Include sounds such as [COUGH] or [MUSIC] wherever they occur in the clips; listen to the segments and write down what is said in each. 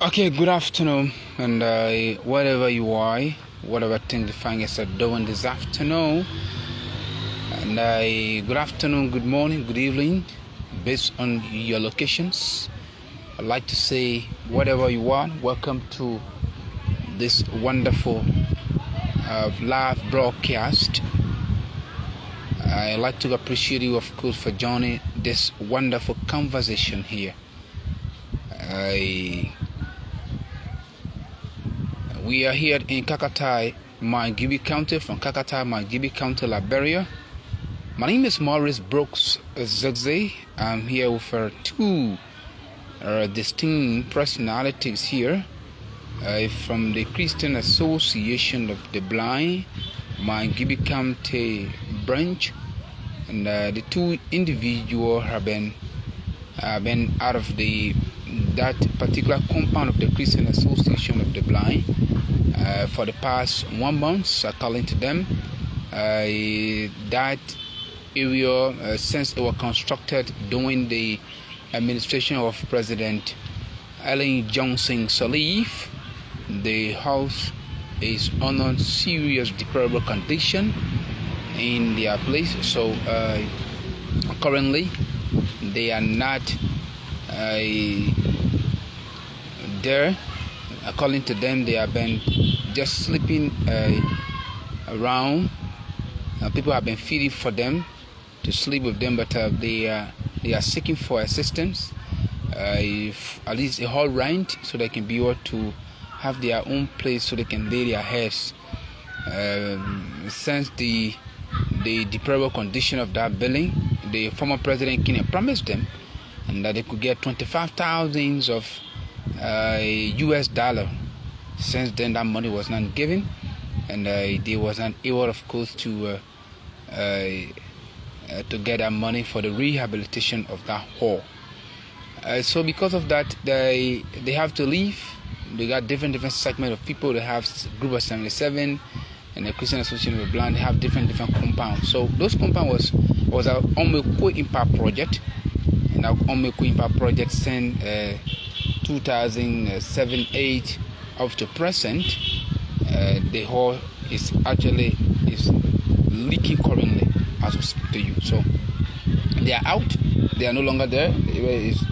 Okay, good afternoon, and uh, whatever you are, whatever thing you find yourself doing this afternoon, and uh, good afternoon, good morning, good evening, based on your locations. I'd like to say, whatever you are, welcome to this wonderful uh, live broadcast. I'd like to appreciate you, of course, for joining this wonderful conversation here. I we are here in Kakata, Margibi County, from Kakata, Margibi County, Liberia. My name is Maurice Brooks Zugze. I'm here with uh, two uh, distinct personalities here uh, from the Christian Association of the Blind, Margibi County branch, and uh, the two individuals have been have been out of the that particular compound of the Christian Association of the Blind uh, for the past one month, according to them. That area, uh, since it was constructed during the administration of President Ellen Johnson Sirleaf, the house is under serious deplorable condition in their place. So uh, currently, they are not uh, there. According to them, they have been just sleeping uh, around. Uh, people have been feeding for them to sleep with them, but uh, they are they are seeking for assistance, uh, if at least a whole rent, so they can be able to have their own place, so they can lay their heads. Um, since the the deplorable condition of that building, the former president Kenya promised them and that they could get 25,000 of uh, US dollar. Since then, that money was not given, and uh, they was not able, of course, to uh, uh, to get that money for the rehabilitation of that hall. Uh, so, because of that, they they have to leave. They got different different segment of people. They have group of 77 and the Christian Association of the Blind. They have different different compounds. So, those compound was was a Omeko Impact project and our Omeko Impact project since uh, 2007 8 up to present uh, the hall is actually is leaking currently as we speak to you so they are out they are no longer there is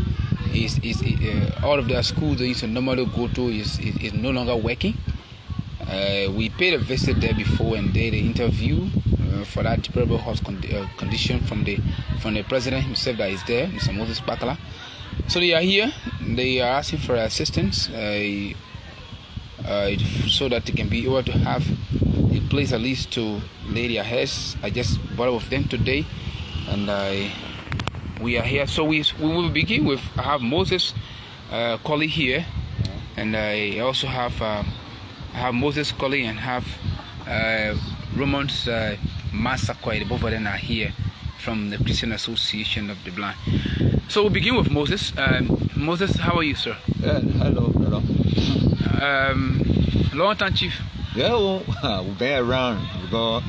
is is uh, all of their schools they used to normally go to is is, is no longer working uh, we paid a visit there before and did an interview uh, for that deplorable health con- uh, condition from the from the president himself that is there, Mr. Moses Bakala. So they are here. They are asking for assistance so that they can be able to have a place at least to their heads. I just bought with them today, and I we are here. So we we will begin with I have Moses uh, Kollie here, and I also have uh, I have Moses Kollie and have uh, Romans uh, Massaquoi. Both of them are here from the Christian Association of the Blind. So we'll begin with Moses. Um, Moses, how are you, sir? Yeah, hello, hello. Um, long time, Chief. Yeah, [LAUGHS] well, we've been around because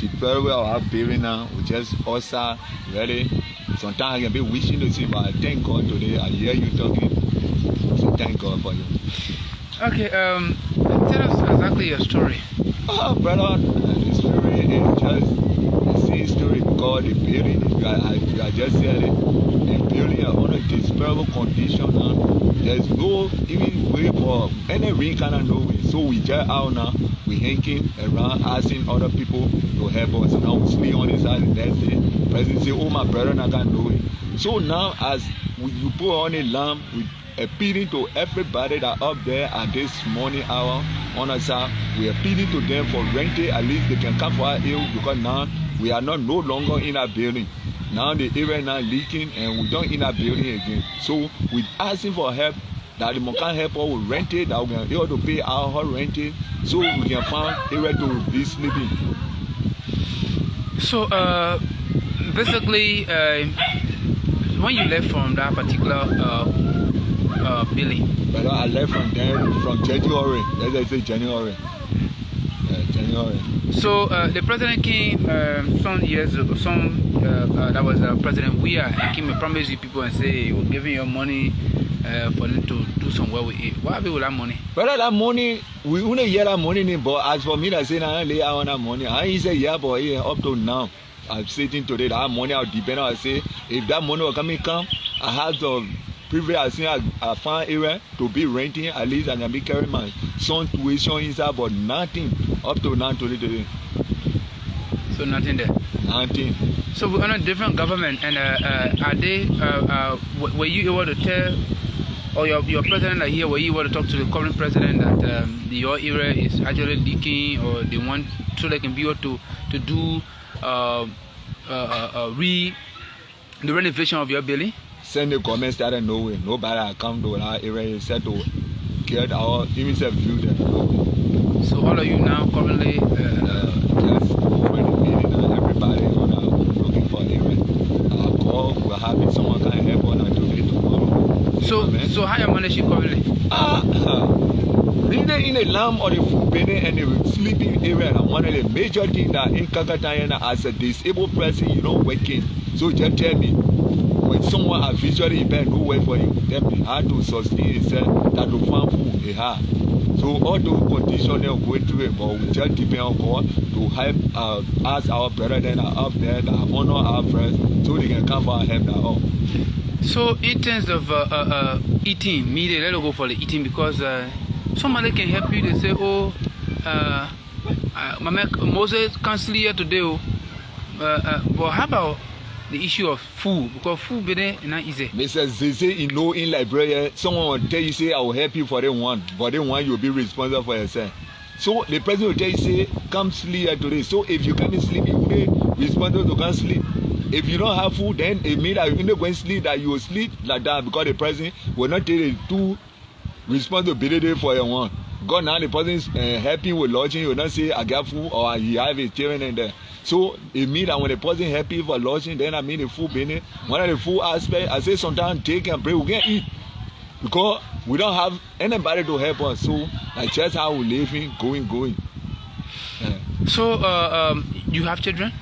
the very well our building now. We just also ready. Sometimes I can be wishing to see, but I thank God today. I hear you talking. So thank God for you. Okay, um, tell us exactly your story. Oh, brother, the story is just the same story the building, you are, you are just said it, on a desperable condition now. There's no even way for any of no way. So we just out now, we hanging around asking other people to help us. Now we sleep on the side the next day. President say, oh my brother, not gonna know it. So now as we, you put on a lamp, we appealing to everybody that up there at this morning hour on us side we appealing to them for renting at least they can come for our ill because now we are not no longer in our building now the area now leaking and we don't in our building again so we asking for help that the can help us with renting that we can able to pay our whole renting so we can find area to be sleeping. So uh, basically, uh, when you left from that particular uh, uh, building, But I left from there from January. Let's say January. So uh, the president came um, some years ago, some uh, uh, that was uh, President Weir, and came and promised you people and say he was giving you money uh, for them to do some work with it. Happened with that money? But that money, we only hear that money, but as for me, I say I lay out that money. I ain't say yeah, but yeah, up to now, I'm sitting today. That money, I'll depend on. I say if that money will come, come, I have the privilege. I find area to be renting. At least I can be carrying my son tuition inside, but nothing up to now today. today. So nothing there. Nothing. So we're under different government, and uh, uh, are they? Uh, uh, were you able to tell, or your your president are here? Were you able to talk to the current president that um, the, your area is actually leaking, or they want so they can be able to to do uh, uh, re the renovation of your building? Send the government started nowhere. Nobody come to that area said to get our even said view them. No. So all of you now currently. Uh, Uh, just the meeting and everybody on uh, looking for area. Uh, call, we're happy someone can help on and donate tomorrow. so Amen. so how you manage currently? Ah, in the in the lamb or the food building and the sleeping area, and one of the major things that in Kakatayana as a disabled person, you don't working. So just tell me, someone are visually impaired, no work for me how to sustain itself, that to find food, they have. So all those conditions are going through it, but we just depend on God to help uh, us, our brethren are up there, that honor our friends, so they can come for our help that all. So in terms of uh, uh, uh, eating, me let us go for the eating because uh, somebody can help you. They say, oh, uh, uh, my man Moses cancel here today. Oh. Uh, uh, but how about the issue of food? Because food be there not easy. Mr. Zeze, you know, in Liberia, someone will tell you, say, I will help you for the one, but the one you'll be responsible for yourself. So the president will tell you, say, come sleep here today. So if you can't sleep, you will be responsible to come sleep. If you don't have food, then it means that you're not going sleep, that you will sleep like that because the president will not take the two responsibility for your one. God now the person uh, helping with lodging, you will not say I got food or he have a children in there. So it means that when the person happy for lodging, then I mean the food business. One of the food aspect, I say sometimes take and pray, we can eat. Because we don't have anybody to help us. So like just how we living, going, going. Yeah. So uh, um, you have children?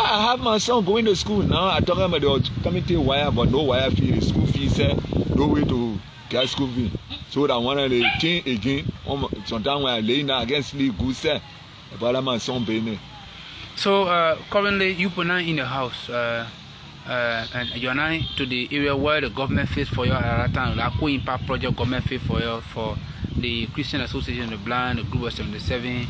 I have my son going to school now. I talking about the community wire, but no wire fee. School fees, eh, no way to get school fee. So that one of the thing again, um, sometimes when I lay down, I get sleep good, sir. About my son being So uh, currently you put now in the house. Uh, uh, and you're now to the area where the government pays for you that time, like co-impact project government pays for you for the Christian Association of the Blind, the Group of 77.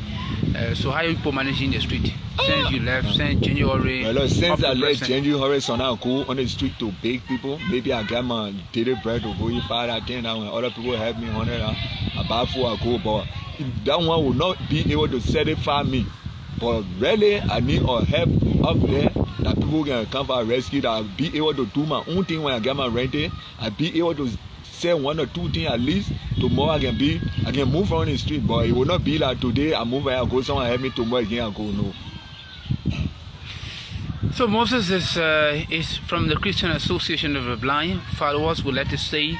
Uh, so how you people managing the street? Since you left, since January. Well, since I left. January Horizon, I go on the street to beg people. Maybe I get my daily bread to go eat five or ten. And other people help me, hundred, I buy food, I go. But that one will not be able to satisfy me. But really, I need a help up there that people can come for rescue. That I'll be able to do my own thing when I get my renting. I'll be able to sell one or two things at least. Tomorrow I can be, I can move on the street. But it will not be like today I move and I go someone help me tomorrow again I go no. So Moses is uh, is from the Christian Association of the Blind. Followers would like to say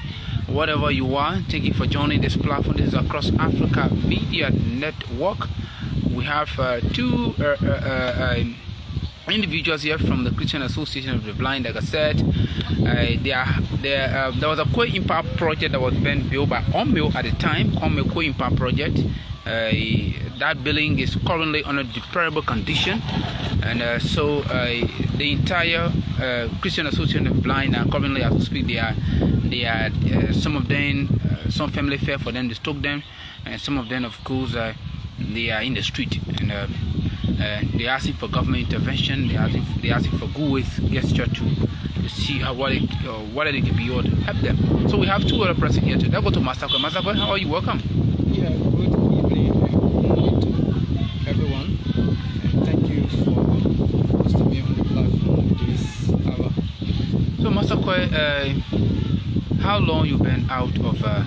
whatever you are. Thank you for joining this platform. This is across Africa Media Network. We have uh, two uh, uh, individuals here from the Christian Association of the Blind. Like I said, uh, there, there, uh, there was a co-impact project that was being built by UNMIL at the time. UNMIL co-impact project. Uh, that building is currently under deplorable condition, and so the entire Christian Association of the Blind are currently, as we speak, they are, they are some of them, some family fair for them, they took them, and some of them, of course, they are in the street, and uh, uh, they're asking for government intervention. They're asking, they're asking for good ways gesture to, to see how what it, uh, what they can be to help them. So we have two other persons here today. I'll go to. Massaquoi, how are you? Welcome. Yeah, good evening to everyone, and thank you for hosting me on the platform this hour. So, Massaquoi, uh, how long you been out of uh,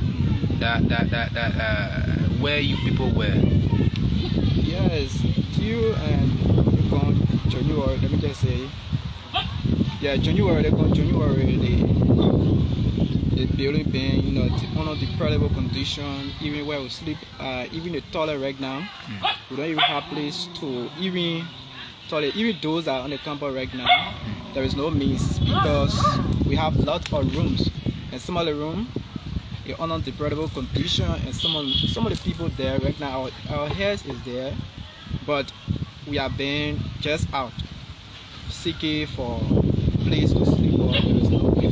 that that that that uh, where you people were? Yes, you and gone January, let me just say, Yeah, January, they come January, they, the building being you know, the, under deplorable condition, even where we sleep, uh, even the toilet right now, we don't even have place to even toilet, even those that are on the campus right now, there is no means because we have lots of rooms, and some of the room, they under deplorable condition, and some of some of the people there right now, our, our is there, but we are being just out, seeking for place to sleep, or there is no place.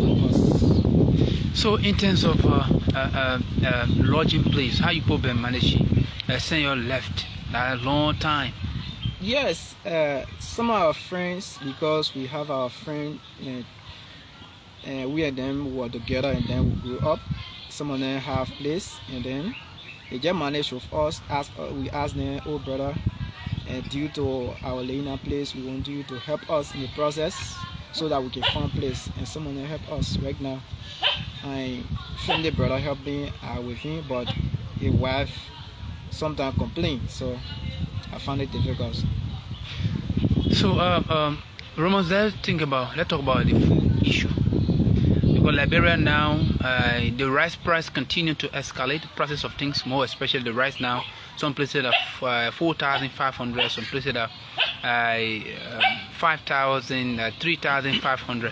So in terms of uh, uh, uh, uh, lodging place, how you people been managing? Uh, since you left that long time. Yes, uh, some of our friends, because we have our friend, uh, uh, we and them were together and then we grew up. Some of them have place and then they get managed with us. Ask, uh, we ask them, oh brother, uh, due to our laying place, we want you to help us in the process so that we can find place. And some of them help us right now. I friend the brother helped me uh, with him, but his wife sometimes complain, so I found it difficult. So uh, um, Romans, let's think about let's talk about the food issue. Because Liberia now, uh, the rice price continue to escalate. Prices of things more, especially the rice now. Some places are uh, four thousand five hundred. Some places are uh, um, five thousand, uh, three thousand five hundred.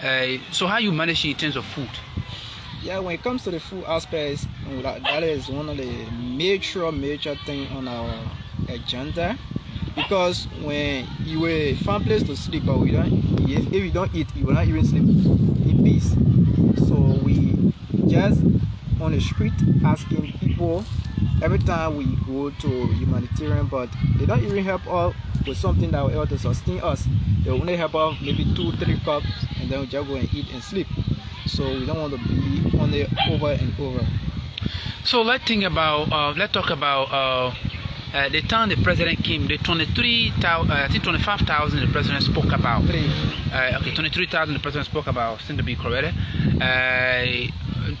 Uh, so how you manage in terms of food? Yeah, when it comes to the food aspects, uh, that, is one of the major, major thing on our agenda. Because when you will find place to sleep, but we don't, if you don't eat, you will not even sleep peace. So we just on the street asking people every time we go to humanitarian, but they don't even help us with something that will help to sustain us. They only help us maybe two, three cups, and then we just go and eat and sleep. So we don't want to be on it over and over. So let's think about uh, let's talk about uh, uh, the time the president came. The twenty-three thousand, uh, I think twenty-five thousand. The president spoke about. Uh, okay, twenty-three thousand. The president spoke about. Seem to be correct. Uh,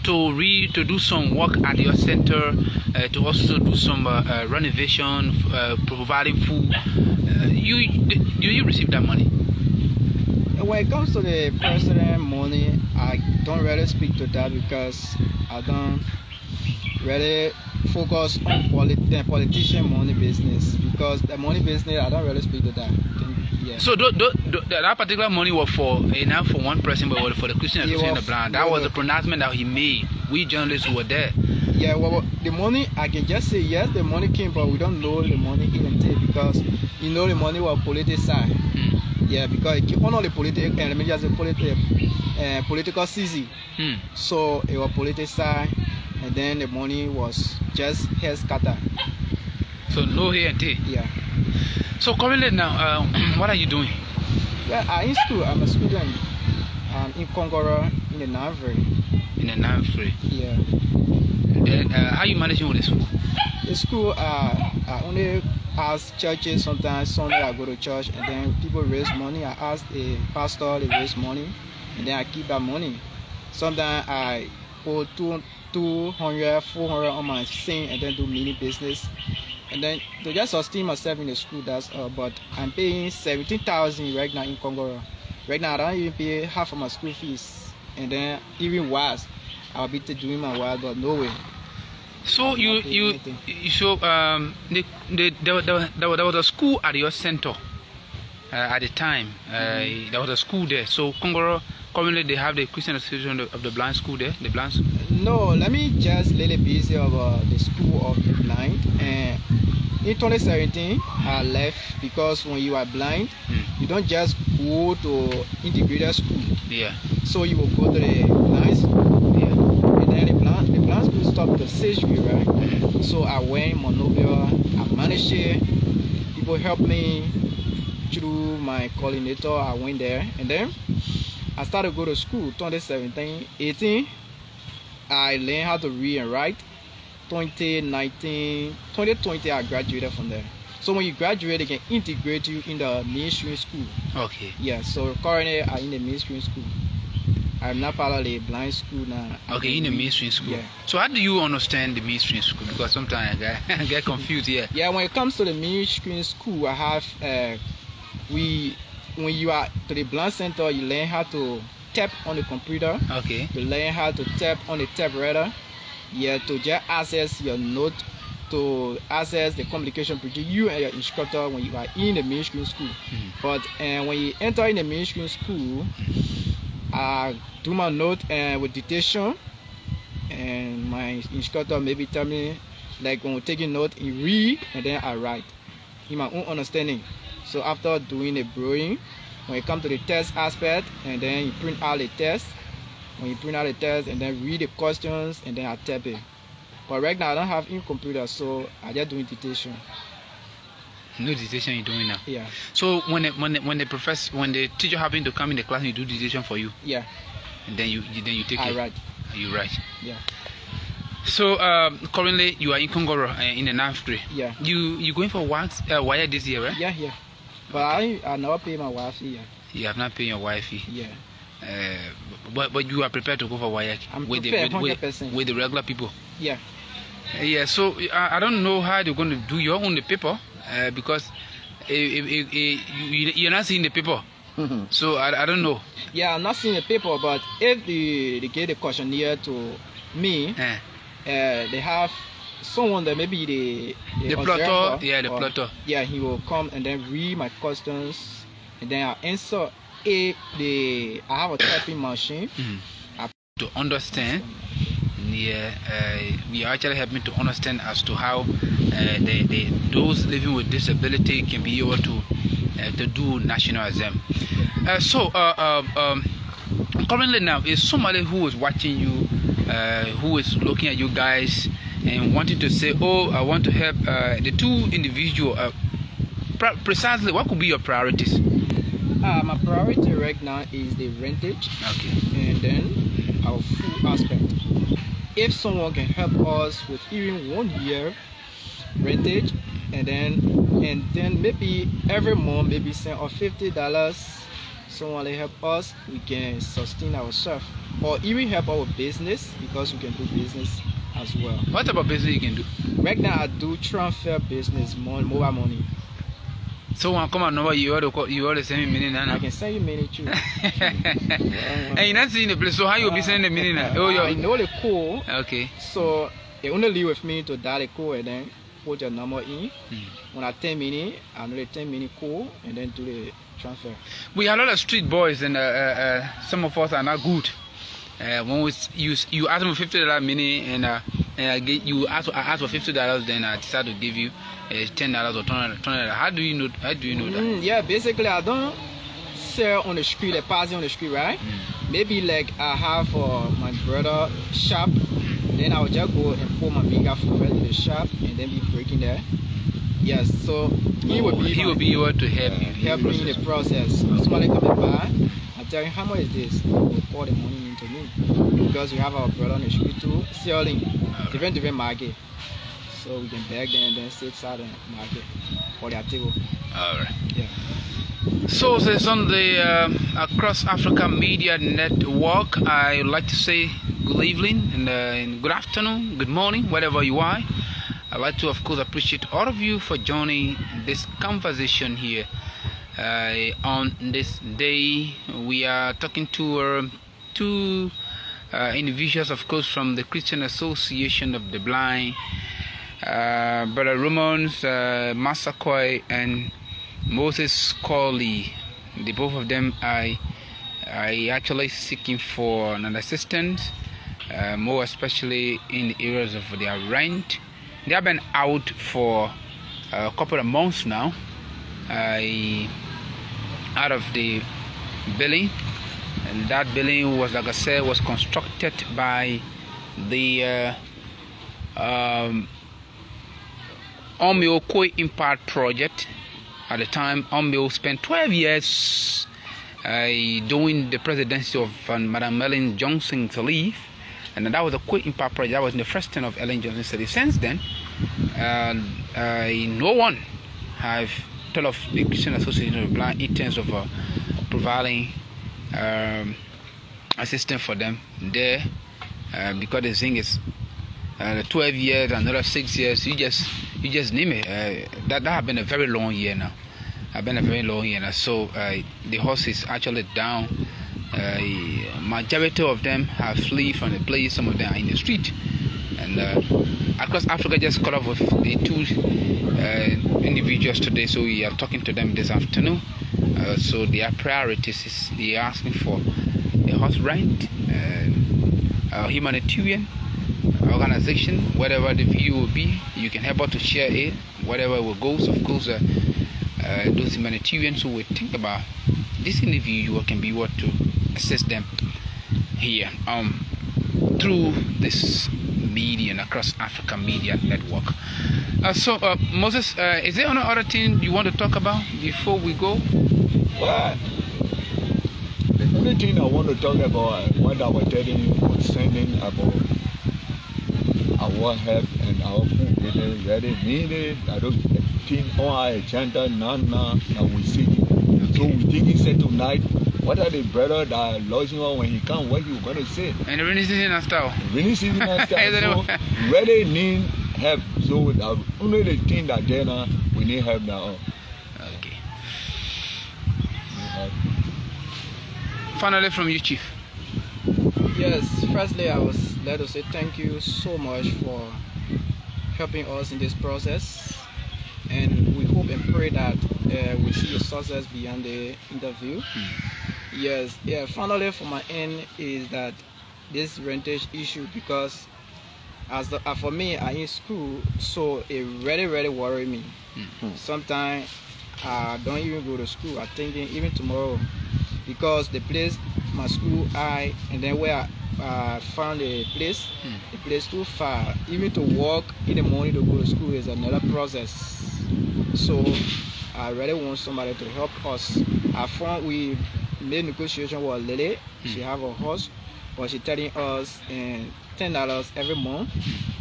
to re to do some work at your center, uh, to also do some uh, uh, renovation, uh, providing food. Uh, you do you receive that money? When it comes to the president money, I don't really speak to that because I don't really focus on polit- politician money business because the money business I don't really speak to that. Yeah. So th- th- th- that particular money was for enough for one person, but was for the Christian Association of Blind. That was the the- pronouncement that he made. We journalists who were there. Yeah, well, the money I can just say yes, the money came, but we don't know the money in and take because you know the money was politicized. Mm. Yeah, because it came under the political, uh, let me just say politi- uh, political season. Mm. So it was politicized, and then the money was just hair scatter. So no hair and there. Yeah. So currently now, uh, [CLEARS THROAT] what are you doing? Well, I'm in school. I'm a student. I'm in Kongoro in the Navary. In the free. Yeah. Then uh, how you managing with this food? The school, uh, I only ask churches sometimes. Sunday I go to church, and then people raise money. I ask the pastor, they raise money, and then I keep that money. Sometimes I put two, 200, 400 on my thing, and then do mini business. And then to just sustain myself in the school, that's uh, but I'm paying 17,000 right now in Congo. Right now, I don't even pay half of my school fees. And then even worse, I'll be doing my work, but no way. So you you, so um the, the, there, there, there, was- there was a school at your center uh, at the time. Uh, Mm-hmm. There was a school there. So Kongoro currently they have the Christian Association of the, Blind School there. The blind. School. No, let me just little busy about the school of the blind. And in 2017, I left because when you are blind, Mm. you don't just go to integrated school. Yeah. So you will go to the blind school, Yeah. and then the blind, the blind school stopped the surgery, right? Mm. So I went Monrovia, I managed it. People helped me through my coordinator. I went there, and then I started to go to school. 2017, 18, I learned how to read and write. 2019, 2020, I graduated from there. So when you graduate, they can integrate you in the mainstream school. Okay. Yeah. So currently, I'm in the mainstream school. I'm not part of the blind school now. I Okay, in the mainstream school. Yeah. So how do you understand the mainstream school? Because sometimes I get, [LAUGHS] I get confused here. Yeah, when it comes to the mainstream school, I have uh, we when you are to the blind center, you learn how to tap on the computer. Okay. To learn how to tap on the typewriter. Yeah, to just access your note, to access the communication between you and your instructor when you are in the mainstream school. Mhm. But and when you enter in the mainstream school, I do my note and with dictation, and my instructor maybe tell me like when we're taking note, he read and then I write in my own understanding. So after doing the brewing, when you come to the test aspect and then you print out the test, when you print out the test and then read the questions and then I type it. But right now I don't have in computer, so I just doing dictation. No dictation you're doing now. Yeah, So when the, when the, when the professor when the teacher happen to come in the class, you do dictation for you, yeah, and then you, you then you take I it. write. You write. Yeah, So um, currently you are in Kongoro uh, in the ninth grade. yeah, You you going for what uh, wire this year, right? yeah, yeah. But I I never pay my wife. Yeah, You have not paid your wife fee. yeah. Uh, but but you are prepared to go for I'm with the with, 100%. with, with the regular people. Yeah. Uh, yeah. So I, I don't know how they're going to do your own the paper uh, because uh, uh, uh, you, you're not seeing the paper. So I, I don't know. Yeah, I'm not seeing the paper, but if they, they get the questionnaire to me, Uh, uh, they have someone that maybe the the plotter, yeah, the or- plotter. Yeah, he will come and then read my questions, and then I'll answer. If the I have a typing machine, to understand. Yeah, uh, we actually help me to understand as to how uh, the, the those living with disability can be able to uh, to do national exam. Uh, so, uh, um, um, currently now is somebody who is watching you, uh, who is looking at you guys and wanting to say, "Oh, I want to help uh, the two individual." Uh, precisely, what could be your priorities? uh, my priority right now is the rentage Okay. and then our full aspect. If someone can help us with even one year rentage, and then and then maybe every month maybe send us fifty dollars, someone will help us, we can sustain ourselves, or even help our business because we can do business as well. What about business you can do? Right now I do transfer business, mon- mobile money. So when I come out number, you to call, you to send me money now. I can send you money too. [LAUGHS] and you're not seeing the place, so how you be sending the money now? Oh, you know the code. okay. So they only leave with me to dial the code and then put your number in. Hmm. When I 10 minutes, I know the 10 minute code and then do the transfer. We have a lot of street boys, and uh, uh, uh, some of us are not good. Uh, when we you you ask me fifty dollar money, and uh, and I get you ask I ask for fifty dollars, then I decide to give you uh, ten dollars or twenty dollars. How do you know? How do you know that? Mm, yeah, basically I don't sell on the street, like passing on the street, right? Mm. Maybe like I have uh, my brother shop, then I will just go and pull my mega food to the shop and then be breaking there. Yes, so he will be he will be able to help you. help me in the process. Somebody coming by, I tell him how much is this? He will pour the money into me because we have our brother on the street too selling different different market. So we can beg them and then sit out the market for their table. All right. Yeah. So it's on the um, Across Africa Media Network. I would like to say good evening and, uh, and good afternoon, good morning, wherever you are. I'd like to, of course, appreciate all of you for joining this conversation here. Uh, on this day, we are talking to uh, two uh, individuals, of course, from the Christian Association of the Blind, uh, Brother Romans uh, Massaquoi and Moses Kollie. The both of them are, are actually seeking for an assistance, uh, more especially in the areas of their rent. They have been out for a couple of months now, uh, out of the building, and that building was, like I said, was constructed by the uh, um, UNMIL Koi Impact Project. At the time, UNMIL spent 12 years uh, doing the presidency of um, Madam Ellen Johnson Sirleaf. And that was a Koi Impact Project. That was in the first term of Ellen Johnson Sirleaf. Since then, uh, uh, no one have thought of the Christian Association of Blind in terms of uh, providing um, assistance for them there uh, because the thing is uh, 12 years, another six years. You just you just name it. Uh, that that have been a very long year now. I've been a very low here. So uh, the horse is actually down. Uh, majority of them have flee from the place. Some of them are in the street. And across Africa, just caught up with the two individuals today. So we are talking to them this afternoon. Uh, so their priorities is they are asking for a horse rent, uh, humanitarian organization, whatever the view will be, you can help out to share it, whatever it goes. Of course, uh, uh, those humanitarians who will think about this individual can be what to assist them here um, through this and across Africa Media Network. Uh, so, uh, Moses, uh, is there any other thing you want to talk about before we go? Well, the only thing I want to talk about, what I was telling you concerning about our help and our food really very needed. I don't think on our agenda now, now, we see. So we think he said tonight, what are the brother that are lodging on when he come, what you gonna say? And the rainy season after. all. Rainy season after, I so really need help. So the only the thing that there now, we need help now. Okay. We need help. Finally, from you, Chief. Yes, firstly, I was let to say thank you so much for helping us in this process, and we hope and pray that uh, we see your success beyond the interview. Yes, yeah. Finally, for my end is that this rentage issue because as the, uh, for me, I in school, so it really really worry me. Sometimes I don't even go to school. I'm thinking even tomorrow because the place my school I and then where I uh, found a place, the place too far. Even to walk in the morning to go to school is another process. So I really want somebody to help us. I found we made negotiation with Lily. She hmm. have a horse, but she telling us and ten dollars every month.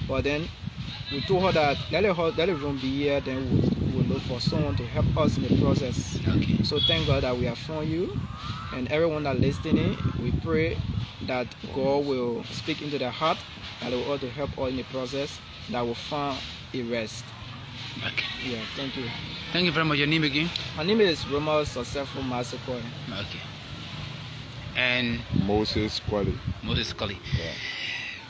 But then we told her that let let the room be here. Then we'll, we'll look for someone to help us in the process. Okay. So thank God that we have found you and everyone that listening. We pray that God will speak into their heart, that will also help all in the process, that will find a rest. Okay. Yeah, thank you. Thank you very much. Your name again? My name is Roma Successful Massaquoi. Okay. And Moses Kollie. Moses Kollie. Yeah.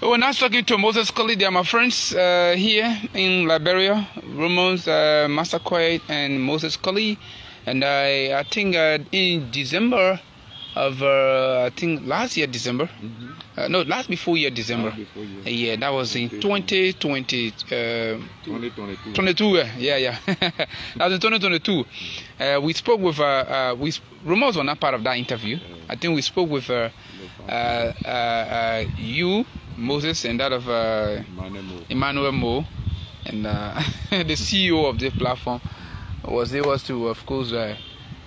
We're now talking to Moses Kollie. They are my friends uh, here in Liberia. Romans uh, Massaquoi and Moses Kollie. And I, I think uh, in December of, uh, I think last year, December. Uh, no, last before year, December. Before year. yeah, that was in 2020. Uh, 2022. 22 uh, yeah yeah [LAUGHS] that was in 2022 uh, we spoke with uh, uh we rumors were not part of that interview i think we spoke with uh, uh, uh, uh, you moses and that of uh, emmanuel mo and uh, [LAUGHS] the ceo of this platform was able to of course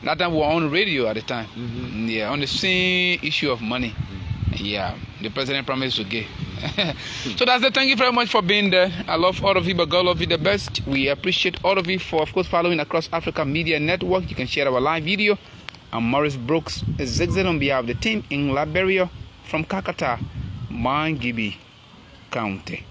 uh, that time we were on radio at the time. Mhm. yeah on the same issue of money. Yeah the president promised to give. [LAUGHS] So that's it thank you very much for being there. I love all of you but god love you the best. We appreciate all of you for of course following across africa media network. You can share our live video. I'm morris brooks zigzag on behalf of the team in liberia from kakata margibi county